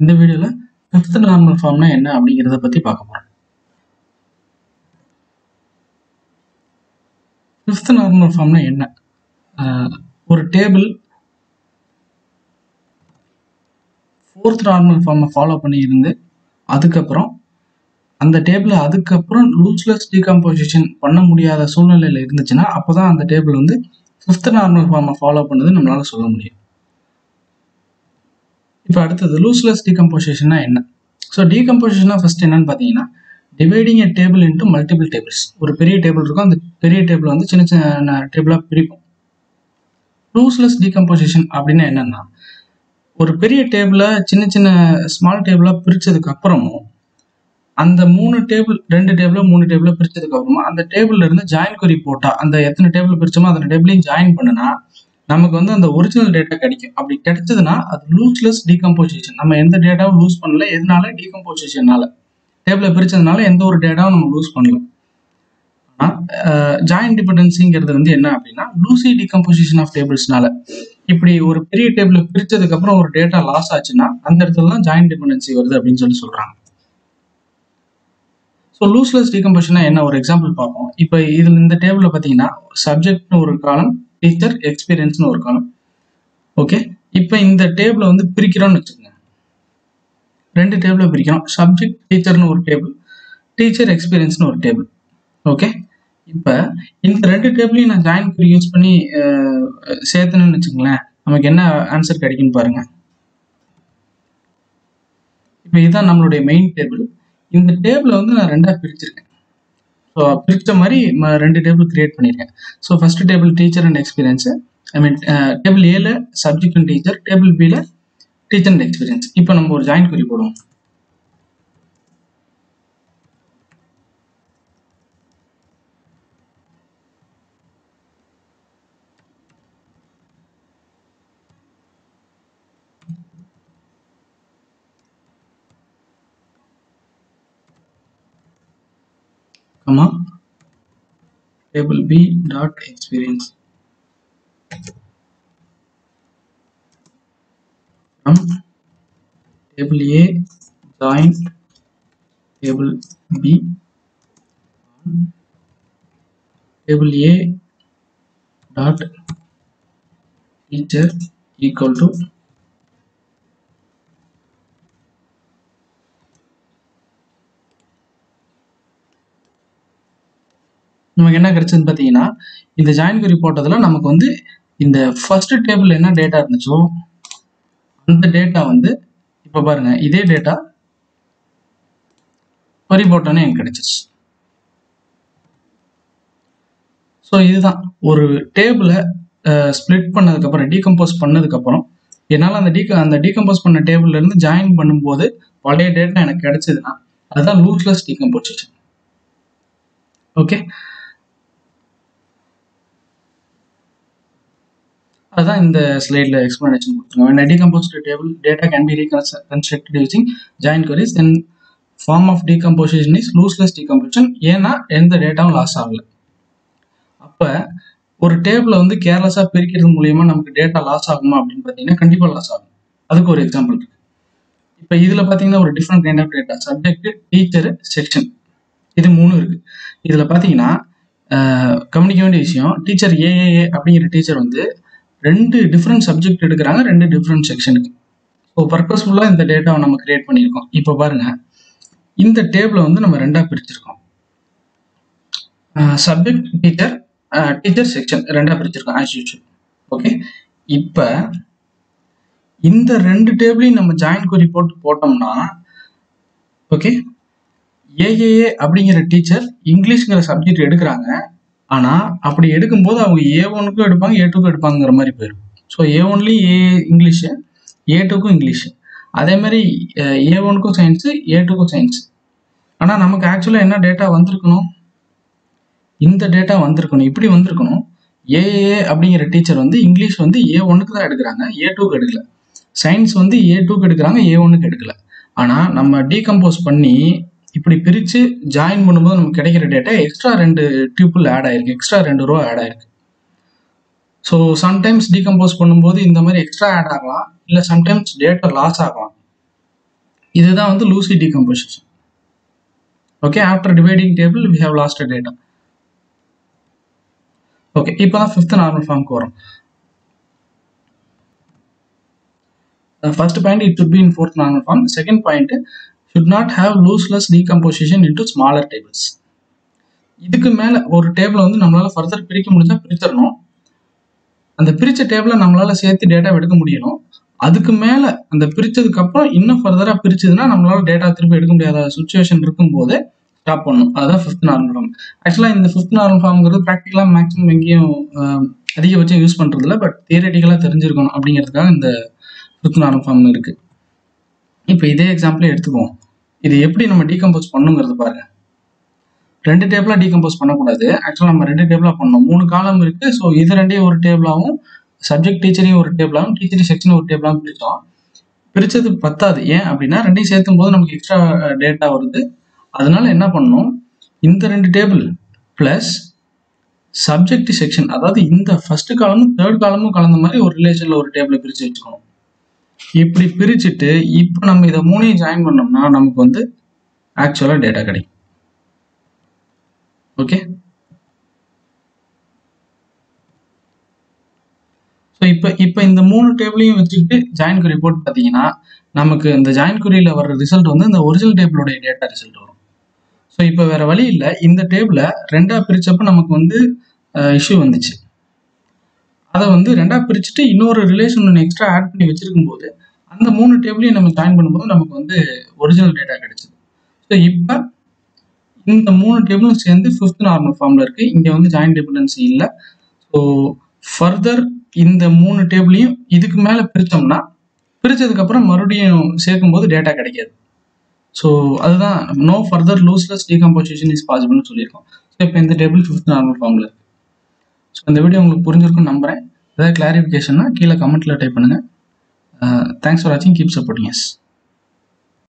இந்த வீடியோவில் fifth normal ஃபார்ம்னா என்ன அப்படிங்கிறத பற்றி பார்க்க போகிறோம் ஃபிஃப்த் நார்மல் ஃபார்ம்னா என்ன? ஒரு டேபிள் ஃபோர்த் நார்மல் ஃபார்மை ஃபாலோ பண்ணி இருந்து அதுக்கப்புறம் அந்த டேபிளை அதுக்கப்புறம் லூஸ்லெஸ் டீகம்போசிஷன் பண்ண முடியாத சூழ்நிலையில் இருந்துச்சுன்னா அப்போ தான் அந்த டேபிள் வந்து ஃபிஃப்த் நார்மல் ஃபார்மை ஃபாலோ பண்ணது நம்மளால சொல்ல முடியும். இப்போ அடுத்தது லூஸ்லெஸ் டீகம்போசிஷன்னா என்ன? ஸோ டீகம்போசிஷனா ஃபர்ஸ்ட் என்னன்னு பார்த்தீங்கன்னா dividing a table into multiple tables ஒரு பெரிய டேபிள் இருக்கும் அந்த பெரிய டேபிள் வந்து சின்ன சின்ன டேபிளாக பிரிக்கும் லூஸ்லெஸ் டீகம்போசிஷன் அப்படின்னா என்னன்னா ஒரு பெரிய டேபிளை சின்ன சின்ன ஸ்மால் டேபிளாக பிரித்ததுக்கு அப்புறமும் அந்த மூணு டேபிள் ரெண்டு டேபிளோ மூணு டேபிளோ பிரிச்சதுக்கு அப்புறமா அந்த டேபிள்ல இருந்து ஜாயின் குறி போட்டா அந்த எத்தனை டேபிள் பிரிச்சோமோ அந்த டேபிளையும் ஜாயின் பண்ணுனா நமக்கு வந்து அந்த ஒரிஜினல் டேட்டா கிடைக்கும். அப்படி கிடைச்சதுன்னா அது லூஸ்லெஸ் டீகம்போசிஷன் நம்ம எந்த டேட்டாவும் லூஸ் பண்ணல. எதனால? டீகம்போசிஷனால டேபிளை பிரிச்சதுனால எந்த ஒரு டேட்டாவும் நம்ம லூஸ் பண்ணல. ஆனால் ஜாயின் டிபெண்டன்சிங்கிறது வந்து என்ன அப்படின்னா லூசி டீகம்போசிஷன் ஆஃப் டேபிள்ஸ்னால இப்படி ஒரு பெரிய டேபிளை பிரிச்சதுக்கு அப்புறம் ஒரு டேட்டா லாஸ் ஆச்சுன்னா அந்த இடத்துல தான் ஜாயின் டிபெண்டன்சி வருது அப்படின்னு சொல்லி சொல்றாங்க. ஸோ லூஸ்லெஸ் டீகம்போஷனா என்ன? ஒரு எக்ஸாம்பிள் பார்ப்போம். இப்போ இதில் இந்த டேபிளில் பார்த்தீங்கன்னா சப்ஜெக்ட்னு ஒரு காலம் டீச்சர் எக்ஸ்பீரியன்ஸ்னு ஒரு காலம் ஓகே இப்போ இந்த டேபிளை வந்து பிரிக்கிறோம்னு வச்சுக்கோங்க. ரெண்டு டேபிளை பிரிக்கிறோம். சப்ஜெக்ட் டீச்சர்னு ஒரு டேபிள் டீச்சர் எக்ஸ்பீரியன்ஸ்னு ஒரு டேபிள் ஓகே இப்போ இந்த ரெண்டு டேபிளையும் நான் ஜாயின் பண்ணி யூஸ் பண்ணி சேர்த்தணும்னு வச்சுக்கோங்களேன். நமக்கு என்ன ஆன்சர் கிடைக்குன்னு பாருங்க. இப்போ இதுதான் நம்மளுடைய மெயின் டேபிள் இந்த டேபிளை வந்து நான் ரெண்டாக பிரிச்சிருக்கேன். ஸோ பிரித்த மாதிரி ரெண்டு டேபிள் கிரியேட் பண்ணியிருக்கேன். So first table teacher and experience I mean table ஏல சப்ஜெக்ட் அண்ட் டீச்சர் டேபிள் பியில் டீச்சர் அண்ட் எக்ஸ்பீரியன்ஸ் இப்போ நம்ம ஒரு ஜாயின் குறி போடுவோம். Comma table b dot experience. From table a join table b. Table a dot teacher equal to நமக்கு என்ன கிடைச்சதுன்னு பார்த்தீங்கன்னா இந்த ஜாயின் குறி போட்டதில் நமக்கு வந்து இந்த ஃபர்ஸ்ட் டேபிள் என்ன டேட்டா இருந்துச்சோ அந்த டேட்டா வந்து இப்போ பாருங்க இதே டேட்டா கொரி போட்டோன்னே எனக்கு கிடைச்சிருச்சு. ஸோ இதுதான். ஒரு டேபிளை ஸ்ப்ளிட் பண்ணதுக்கப்புறம் டீகம்போஸ் பண்ணதுக்கப்புறம் என்னால் அந்த டீக அந்த டீகம்போஸ் பண்ண டேபிள்ல இருந்து ஜாயின் பண்ணும்போது பழைய டேட்டா எனக்கு கிடைச்சதுன்னா அதுதான் லூஸ்லெஸ் டீகம்போசிஷன் ஓகே அதுதான் இந்த ஸ்லைடில் எக்ஸ்பிளனேஷன் கொடுத்துருக்கோம் when a decomposed table data can be reconstructed using join queries then form of decomposition is looseless decomposition. ஏன்னா எந்த டேட்டாவும் லாஸ் ஆகல. அப்போ ஒரு டேபிளை வந்து கேர்லெஸ்ஸாக பிரிக்கிறது மூலியமா நமக்கு டேட்டா லாஸ் ஆகுமா அப்படின்னு பார்த்தீங்கன்னா கண்டிப்பாக லாஸ் ஆகும். அதுக்கு ஒரு எக்ஸாம்பிள் இருக்கு. இப்போ இதில் பார்த்தீங்கன்னா ஒரு different kind of data subject teacher section இது மூணு இருக்கு. இதில் பார்த்தீங்கன்னா கவனிக்க வேண்டிய விஷயம் டீச்சர் ஏஏஏ அப்படிங்கிற டீச்சர் வந்து ரெண்டு டிஃப்ரெண்ட் சப்ஜெக்ட் எடுக்கிறாங்க ரெண்டு டிஃப்ரெண்ட் செக்ஷனுக்கு ஸோ பர்பஸ்ஃபுல்லாக இந்த டேட்டாவை நம்ம கிரியேட் பண்ணியிருக்கோம். இப்போ பாருங்கள் இந்த டேபிளை வந்து நம்ம ரெண்டாக பிரிச்சிருக்கோம். சப்ஜெக்ட் டீச்சர் டீச்சர் செக்ஷன் ரெண்டாக பிரிச்சிருக்கோம் ஆஸ் யூஷுவல் ஓகே இப்போ இந்த ரெண்டு டேபிளையும் நம்ம ஜாயின் குறி போட்டு போட்டோம்னா ஓகே ஏஏஏ அப்படிங்கிற டீச்சர் இங்கிலீஷ்ங்கிற சப்ஜெக்ட் எடுக்கிறாங்க. ஆனால் அப்படி எடுக்கும்போது அவங்க ஏ ஒனுக்கும் எடுப்பாங்க ஏ டூக்கும் எடுப்பாங்கிற மாதிரி போயிடும் ஸோ ஏ ஒன்லேயும் ஏ இங்கிலீஷு ஏ டூக்கும் இங்கிலீஷு அதே மாதிரி ஏ ஒனுக்கும் சயின்ஸு ஏ டூக்கும் சயின்ஸ் ஆனால் நமக்கு ஆக்சுவலாக என்ன டேட்டா வந்திருக்கணும்? இந்த டேட்டா வந்திருக்கணும். இப்படி வந்திருக்கணும். ஏஏ அப்படிங்கிற டீச்சர் வந்து இங்கிலீஷ் வந்து ஏ ஒன்றுக்கு தான் எடுக்கிறாங்க ஏ டூக்கு எடுக்கல. சயின்ஸ் வந்து ஏ டூக்கு எடுக்கிறாங்க ஏ ஒன்றுக்கு எடுக்கல. ஆனால் நம்ம டீகம்போஸ் பண்ணி இப்படி பிரித்து ஜாயின் பண்ணும்போது நமக்கு கிடைக்கிற டேட்டா எக்ஸ்ட்ரா ரெண்டு டியூப்பிள் ஆட் ஆயிருக்கு. எக்ஸ்ட்ரா ரெண்டு ரூபா ஆட் ஆயிருக்கு. ஸோ சம்டைம்ஸ் டீகம்போஸ் பண்ணும்போது இந்த மாதிரி எக்ஸ்ட்ரா ஆட் ஆகலாம். இல்லை சம்டைம்ஸ் டேட்டா லாஸ் ஆகலாம். இதுதான் வந்து lossy decomposition okay after dividing table we have lost data okay இப்போ தான் ஃபிஃப்த் நார்மல் ஃபார்முக்கு வரும். First point it should be in fourth normal form second point should not have looseless decomposition into smaller tables. இதுக்கு மேல ஒரு டேபிளை வந்து நம்மளால ஃபர்தர் பிரிக்க முடிஞ்சா பிரித்தரணும். அந்த பிரிச்ச டேபிளை நம்மளால சேர்த்து டேட்டா எடுக்க முடியணும். அதுக்கு மேல அந்த பிரிச்சதுக்கு அப்புறம் இன்னும் ஃபர்தரா பிரிச்சதுன்னா நம்மளால டேட்டா திருப்பி எடுக்க முடியாத சுச்சுவேஷன் இருக்கும்போது ஸ்டாப் பண்ணணும். அதுதான் ஃபிஃப்த் நார்மல் ஃபார்ம் ஆக்சுவலாக இந்த ஃபிஃப்த் நார்மல் ஃபார்ம்ங்கிறது ப்ராக்டிக்கலாக மேக்ஸிமம் எங்கேயும் அதிகபட்சம் யூஸ் பண்றது பட் தியரட்டிக்கலாக தெரிஞ்சிருக்கணும் அப்படிங்கிறதுக்காக இந்த ஃபிஃப்த் நார்மல் ஃபார்ம் இருக்கு. இப்போ இதே எக்ஸாம்பிளே எடுத்துக்குவோம். இது எப்படி நம்ம டீகம்போஸ் பண்ணுங்கிறது பாருங்க. ரெண்டு டேபிளா டீகம்போஸ் பண்ணக்கூடாது. ஆக்சுவலாக நம்ம ரெண்டு டேபிளா பண்ணோம். மூணு காலம் இருக்கு. ஸோ இது ரெண்டையும் ஒரு டேபிளாகவும் சப்ஜெக்ட் டீச்சரையும் ஒரு டேபிளாகவும் டீச்சர் செக்ஷன் ஒரு டேபிளாகவும் பிரித்தோம் பிரித்தது பத்தாது. ஏன் அப்படின்னா ரெண்டையும் சேர்த்தும் போது நமக்கு எக்ஸ்ட்ரா டேட்டா வருது. அதனால என்ன பண்ணணும் இந்த ரெண்டு டேபிள் ப்ளஸ் சப்ஜெக்ட் செக்ஷன் அதாவது இந்த ஃபர்ஸ்ட் காலமும் தேர்ட் காலமும் கலந்த மாதிரி ஒரு ரிலேஷன்ல ஒரு டேபிளை பிரித்து வச்சுக்கணும். இப்படி பிரிச்சுட்டு இப்போ நம்ம இதை மூணையும் ஜாயின் பண்ணோம்னா நமக்கு வந்து ஆக்சுவலாக டேட்டா கிடைக்கும். ஓகே ஸோ இப்போ இப்போ இந்த மூணு டேபிளையும் வச்சுக்கிட்டு ஜாயின் குரி போட்டு பார்த்தீங்கன்னா நமக்கு இந்த ஜாயின் குறியில் வர ரிசல்ட் வந்து இந்த ஒரிஜினல் டேபிளோடைய டேட்டா ரிசல்ட் வரும். ஸோ இப்போ வேற வழி இல்லை. இந்த டேபிளை ரெண்டாக பிரித்தப்போ நமக்கு வந்து இஷ்யூ வந்துச்சு. அதை வந்து ரெண்டாக பிரிச்சுட்டு இன்னொரு ரிலேஷன் ஒன்று எக்ஸ்ட்ரா ஆட் பண்ணி வச்சிருக்கும் போது அந்த மூணு டேபிளையும் நம்ம ஜாயின் பண்ணும்போது நமக்கு வந்து ஒரிஜினல் டேட்டா கிடைச்சிது. ஸோ இப்போ இந்த மூணு டேபிளும் சேர்ந்து ஃபிஃப்த் நார்மல் ஃபார்மில் இருக்குது இங்கே வந்து ஜாயின் டிபெண்டன்சி இல்லை. ஸோ ஃபர்தர் இந்த மூணு டேபிளையும் இதுக்கு மேலே பிரித்தோம்னா பிரித்ததுக்கப்புறம் மறுபடியும் சேர்க்கும்போது டேட்டா கிடைக்காது. ஸோ அதுதான் no further lossless decomposition is பாசிபிள்னு சொல்லியிருக்கோம். ஸோ இப்போ இந்த டேபிள் ஃபிஃப்த் நார்மல் ஃபார்மில் இருக்குது ஸோ இந்த வீடியோ உங்களுக்கு புரிஞ்சிருக்கும்னு நம்புறேன். ஏதாவது கிளாரிஃபிகேஷன்னா கீழே கமெண்ட்டில் டைப் பண்ணுங்கள் தேங்க்ஸ் ஃபார் வாட்சிங் கீப் சப்போர்ட்டிங் எஸ்